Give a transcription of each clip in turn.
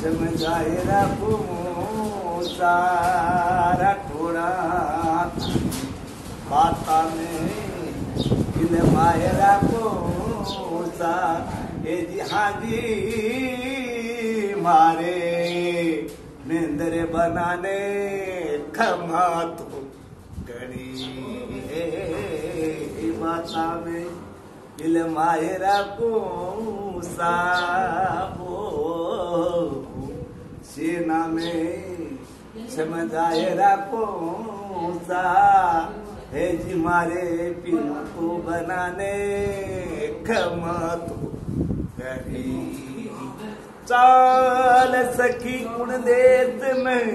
समझाए रखो सारा टोड़ा बाता में माए रखो सा जी हाजी मारे निंदर बनाने खमा तो रखो साबो सेना में समझाए रखो सा है जी मारे पिन को बनाने खमत करी। चाल सखी गुण देत में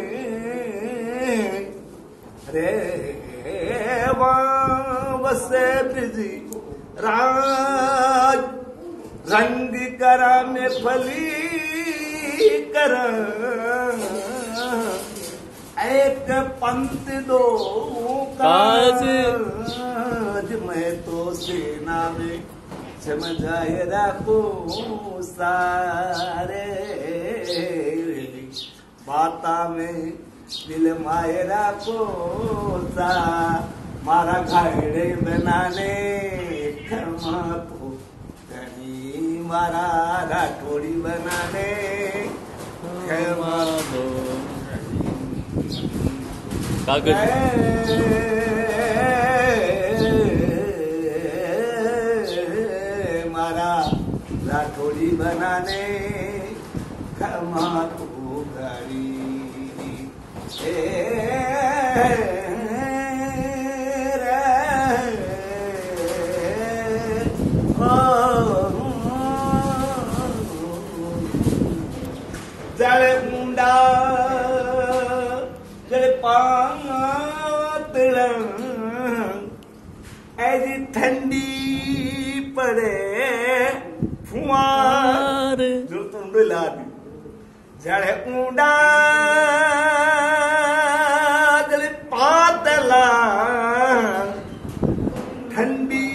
रे वसे ब्रिजी राज। रंग करा में फली कर एक पंथ दो काज। मैं तो सेना में समझाए रखो सारे। बाता में दिल माए रखो सा। मारा घाड़े बनाने। कहीं मारा राठौड़ी बनाने खमा तो कागज़ मारा राठौड़ी बनाने ਜਲ ਮੁੰਡਾ, ਜਲ ਪਾਤਲ ਐਜੀ ਠੰਡੀ ਪੜੇ ਫੁਆਰ। ਜੋ ਤੁੰਡੇ ਲਾਦੀ। ਜਲ ਮੁੰਡਾ, ਜਲ ਪਾਤਲ। ਠੰਡੀ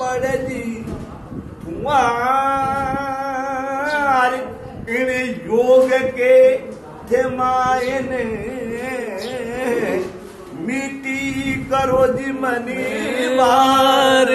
ਪੜੇ ਜੀ ਫੁਆਰ। इन योग के थे मायन मिट्टी करो जी मनी बार